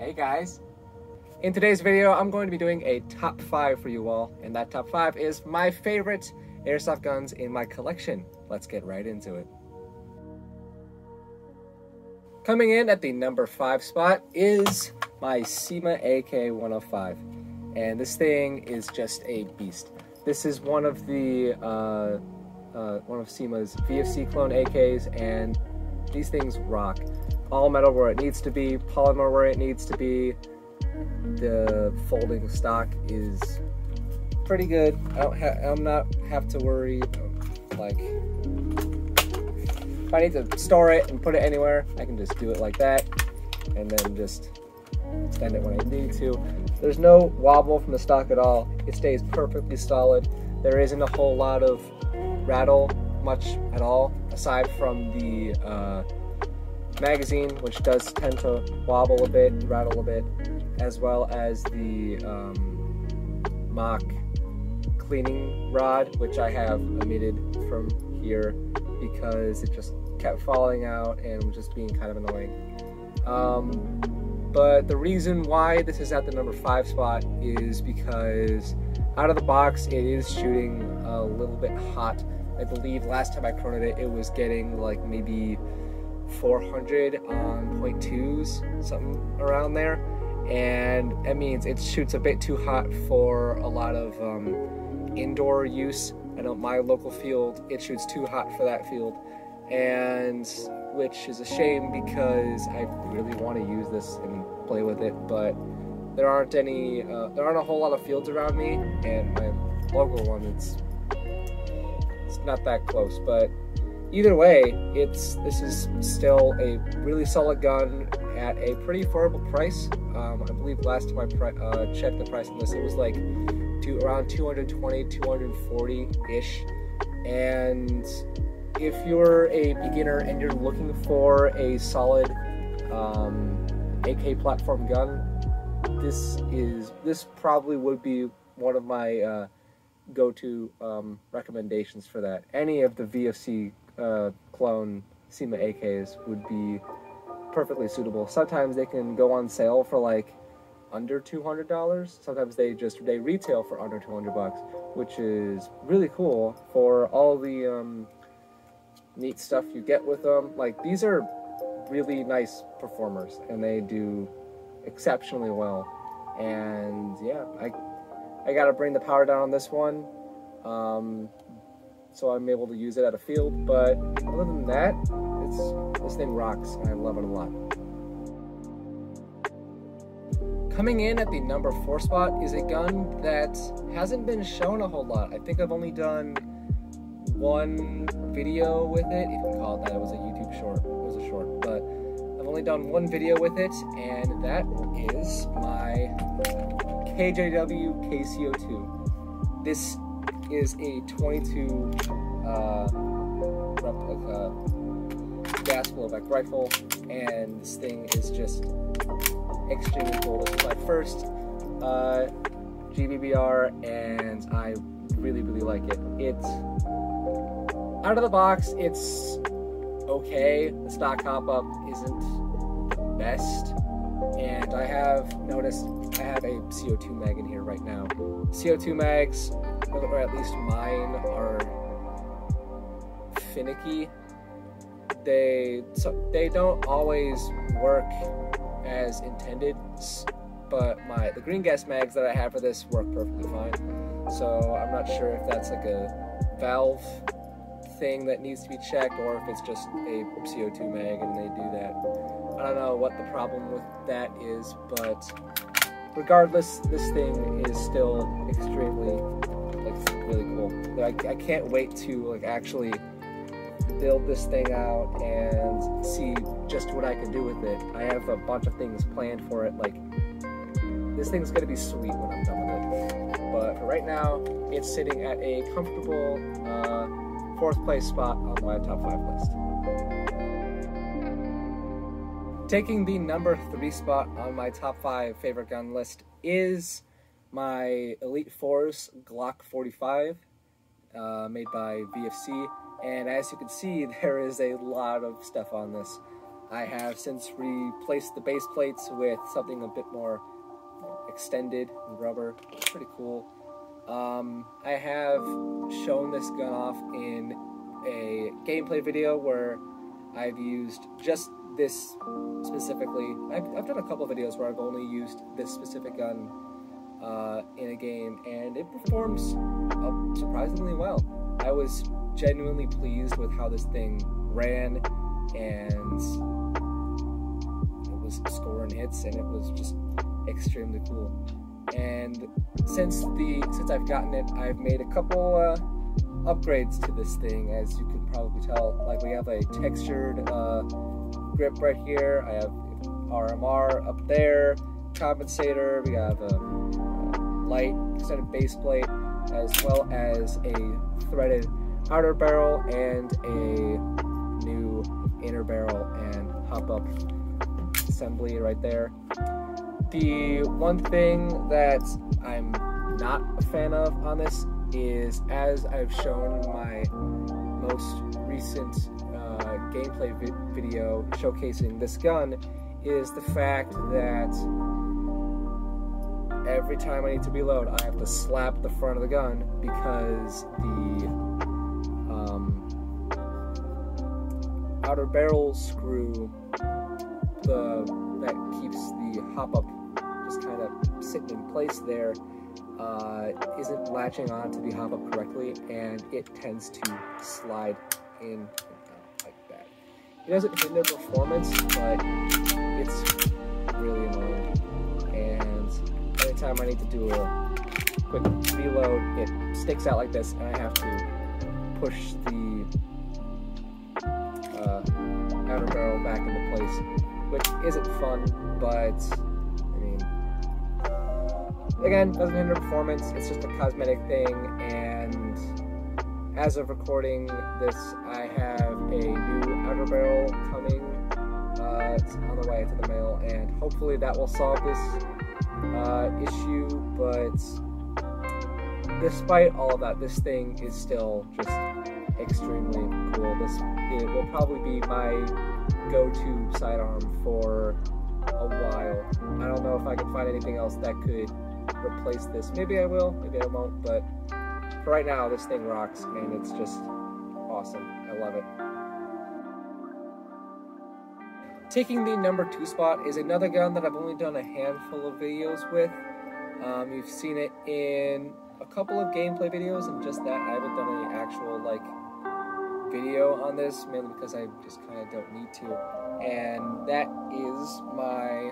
Hey guys. In today's video, I'm going to be doing a top five for you all, and that top five is my favorite airsoft guns in my collection. Let's get right into it. Coming in at the number five spot is my CYMA AK-105, and this thing is just a beast. This is one of the uh, uh, one of CYMA's VFC clone AKs, and these things rock. All metal where it needs to be, polymer where it needs to be. The folding stock is pretty good. I don't I'm not have to worry like if I need to store it and put it anywhere, I can just do it like that and then just extend it when I need to. There's no wobble from the stock at all. It stays perfectly solid. There isn't a whole lot of rattle much at all, aside from the uh, magazine, which does tend to wobble a bit, rattle a bit, as well as the um, mock cleaning rod, which I have omitted from here because it just kept falling out and was just being kind of annoying. Um, but the reason why this is at the number five spot is because out of the box it is shooting a little bit hot. I believe last time I chronoed it, it was getting like maybe 400 on point twos, something around there. And that means it shoots a bit too hot for a lot of um, indoor use. I know my local field, it shoots too hot for that field. And which is a shame because I really want to use this and play with it, but there aren't any, uh, there aren't a whole lot of fields around me, and my local one, it's, it's not that close, but either way, it's this is still a really solid gun at a pretty affordable price. Um, I believe last time I uh, checked the price on this, it was like to around 220, 240 ish. And if you're a beginner and you're looking for a solid um, AK platform gun, this is this probably would be one of my uh, go-to um, recommendations for that. Any of the VFC uh, clone CYMA AKs would be perfectly suitable. Sometimes they can go on sale for like under $200. Sometimes they just they retail for under 200 bucks, which is really cool for all the um, neat stuff you get with them. Like these are really nice performers and they do exceptionally well. And yeah, I I got to bring the power down on this one. Um, so I'm able to use it at a field. But other than that, it's this thing rocks, and I love it a lot. Coming in at the number four spot is a gun that hasn't been shown a whole lot. I think I've only done one video with it, if you can call it that. It was a YouTube short. It was a short, but I've only done one video with it, and that is my KJW KCO2. This is a 22 uh, replica gas blowback rifle, and this thing is just extremely cool. This is my first uh, GBBR, and I really, really like it. It's out of the box, it's okay. The stock hop up isn't the best, and I have noticed I have a CO2 mag in here right now. CO2 mags or at least mine, are finicky. They so they don't always work as intended, but my the green gas mags that I have for this work perfectly fine. So I'm not sure if that's like a valve thing that needs to be checked or if it's just a CO2 mag and they do that. I don't know what the problem with that is, but regardless, this thing is still extremely like really cool. I, can't wait to like actually build this thing out and see just what I can do with it. I have a bunch of things planned for it. Like this thing's gonna be sweet when I'm done with it. But right now, it's sitting at a comfortable uh, fourth place spot on my top five list. Taking the number three spot on my top five favorite gun list is my Elite Force Glock 45, uh, made by VFC. And as you can see, there is a lot of stuff on this. I have since replaced the base plates with something a bit more extended rubber. It's pretty cool. Um, I have shown this gun off in a gameplay video where I've used just this specifically. I've, I've done a couple videos where I've only used this specific gun uh, in a game, and it performs uh, surprisingly well. I was genuinely pleased with how this thing ran, and it was scoring hits, and it was just extremely cool. And since the since I've gotten it, I've made a couple uh, upgrades to this thing, as you can probably tell. Like we have a textured uh, grip right here. I have RMR up there, compensator. We have a light extended base plate, as well as a threaded outer barrel and a new inner barrel and hop up assembly right there. The one thing that I'm not a fan of on this is, as I've shown in my most recent uh, gameplay vi video showcasing this gun, is the fact that every time I need to reload, I have to slap the front of the gun because the um, outer barrel screw the that keeps the hop up sitting in place there uh, not latching onto the hop up correctly and it tends to slide in like that. It doesn't hinder performance, but it's really annoying. And anytime I need to do a quick reload, it sticks out like this and I have to push the uh, outer barrel back into place, which isn't fun, but again, doesn't hinder performance. It's just a cosmetic thing. And as of recording this, I have a new outer barrel coming. Uh, it's on the way to the mail, and hopefully that will solve this uh, issue. But despite all of that, this thing is still just extremely cool. This it will probably be my go-to sidearm for a while. I don't know if I can find anything else that could replace this. Maybe I will, maybe I won't, but for right now, this thing rocks, and it's just awesome. I love it. Taking the number two spot is another gun that I've only done a handful of videos with. Um, you've seen it in a couple of gameplay videos, and just that I haven't done any actual like video on this, mainly because I just kind of don't need to. And that is my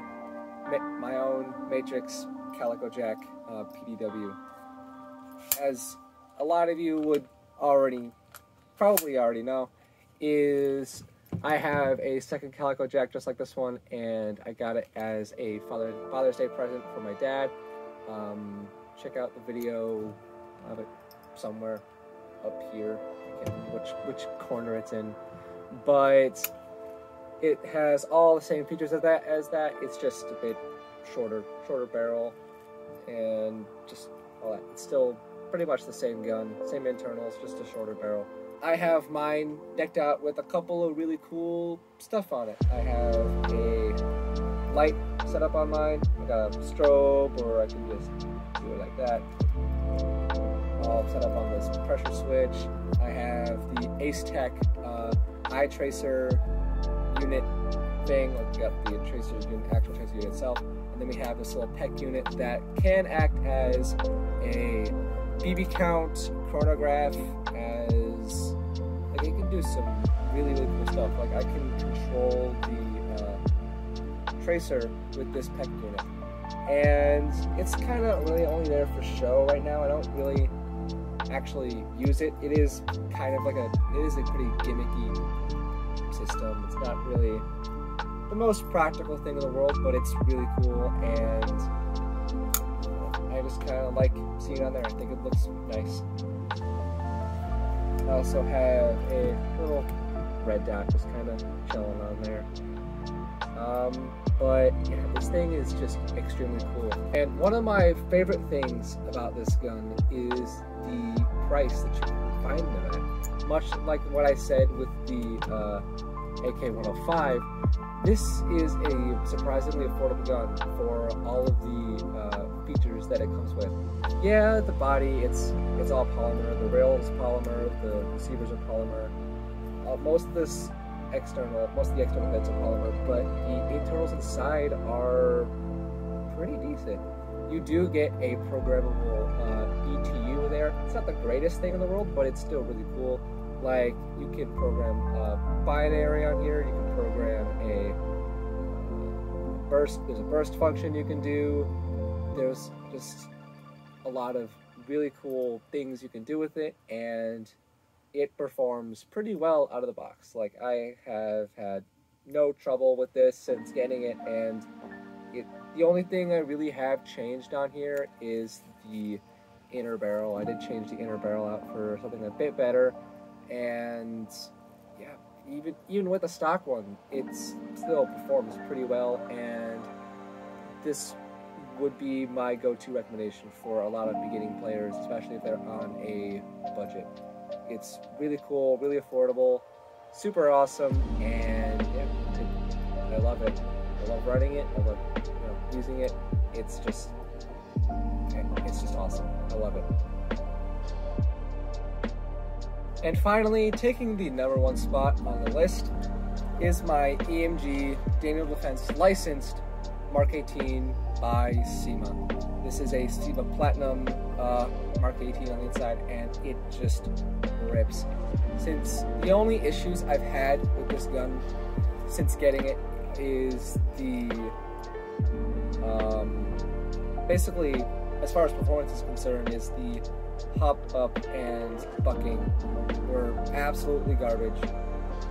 my own Matrix Calico Jack uh, PDW. As a lot of you would already, probably already know, is I have a second Calico Jack just like this one, and I got it as a Father, Father's Day present for my dad. Um, check out the video of it somewhere up here, which which corner it's in, but it has all the same features as that. As that, it's just a bit shorter, shorter barrel, and just all that. It's still pretty much the same gun, same internals, just a shorter barrel. I have mine decked out with a couple of really cool stuff on it. I have a light set up on mine. I got a strobe, or I can just do it like that. All set up on this pressure switch. I have the Ace Tech uh, eye tracer unit thing. Like you got the tracer unit, actual tracer unit itself. And then we have this little PEQ unit that can act as a BB count chronograph, as like it can do some really really cool stuff. Like I can control the uh, tracer with this PEQ unit, and it's kind of really only there for show right now. I don't really actually use it. It is kind of like a it is a pretty gimmicky system. It's not really the most practical thing in the world, but it's really cool, and I just kind of like seeing it on there. I think it looks nice. I also have a little red dot just kind of chilling on there. Um, but yeah, this thing is just extremely cool. And one of my favorite things about this gun is the price that you can find them at. Much like what I said with the uh, AK-105, this is a surprisingly affordable gun for all of the uh, features that it comes with. Yeah, the body, it's it's all polymer. The rail is polymer. The receivers are polymer. Uh, most of this external, most of the external bits are polymer, but the internals inside are pretty decent. You do get a programmable uh, ETU there. It's not the greatest thing in the world, but it's still really cool. Like you can program a binary on here. You can program a burst. There's a burst function you can do. There's just a lot of really cool things you can do with it, and it performs pretty well out of the box. Like I have had no trouble with this since getting it, and it the only thing I really have changed on here is the inner barrel. I did change the inner barrel out for something a bit better, and yeah, even even with the stock one, it still performs pretty well, and this would be my go-to recommendation for a lot of beginning players, especially if they're on a budget. It's really cool, really affordable, super awesome, and yeah, I love it. I love running it. I love you know, using it. It's just, it's just awesome. I love it. And finally, taking the number one spot on the list is my EMG Daniel Defense licensed Mark 18 by CYMA. This is a CYMA Platinum uh, Mark 18 on the inside, and it just rips. Since the only issues I've had with this gun since getting it is the um, basically as far as performance is concerned is the hop up and bucking were absolutely garbage.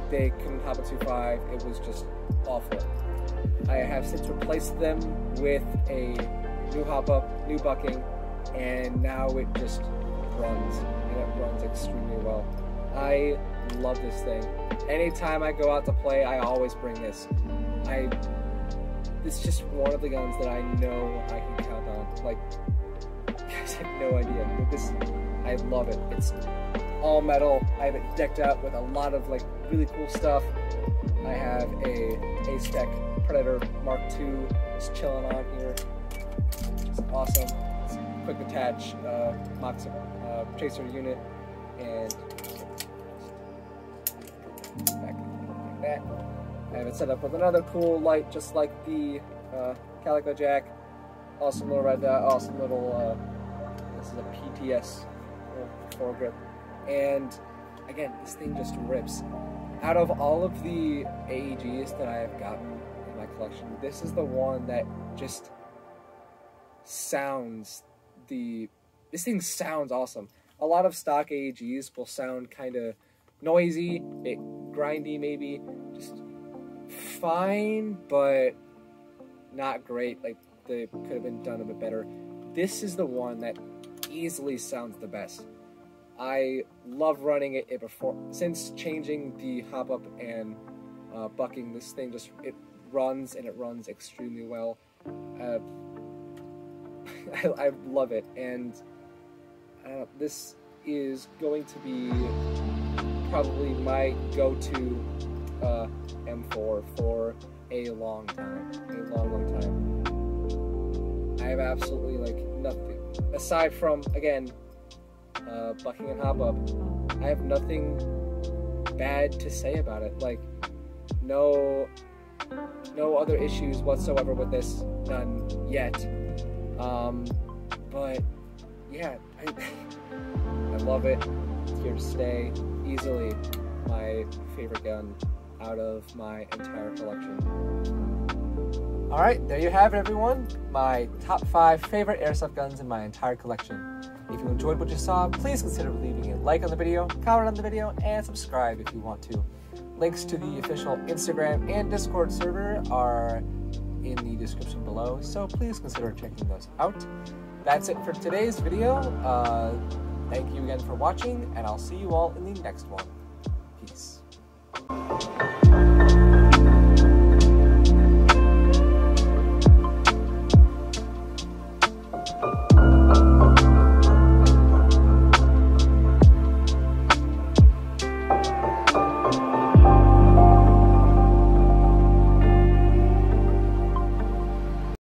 They couldn't hop a 2.5, it was just awful. I have since replaced them with a new hop up, new bucking, and now it just runs, runs extremely well. I love this thing. Anytime I go out to play, I always bring this. I, it's just one of the guns that I know I can count on. Like, you guys have no idea. But this, I love it. It's all metal. I have it decked out with a lot of like really cool stuff. I have a A-Spec Predator Mark II just chilling on here. It's awesome. It's quick attach uh, Mox uh, chaser unit and back like that. I have it set up with another cool light just like the uh, Calico Jack. Awesome little red dot, awesome little, uh, this is a PTS foregrip. And again, this thing just rips. Out of all of the AEGs that I have gotten in my collection, this is the one that just sounds the, this thing sounds awesome. A lot of stock AEGs will sound kind of noisy, bit grindy maybe, just fine, but not great. Like they could have been done a bit better. This is the one that easily sounds the best. I love running it. It before since changing the hop up and uh, bucking. This thing just it runs and it runs extremely well. Uh, I, I, love it, and uh, this is going to be probably my go-to uh, M4 for a long time, a long, long time. I have absolutely like nothing aside from again uh, bucking and hop up. I have nothing bad to say about it. Like no, no other issues whatsoever with this, none yet. Um, but yeah, I, I love it. It's here to stay. Easily my favorite gun out of my entire collection. Alright, there you have it everyone. My top 5 favorite airsoft guns in my entire collection. If you enjoyed what you saw, please consider leaving a like on the video, comment on the video, and subscribe if you want to. Links to the official Instagram and Discord server are in the description below, so please consider checking those out. That's it for today's video. Uh, thank you again for watching, and I'll see you all in the next one.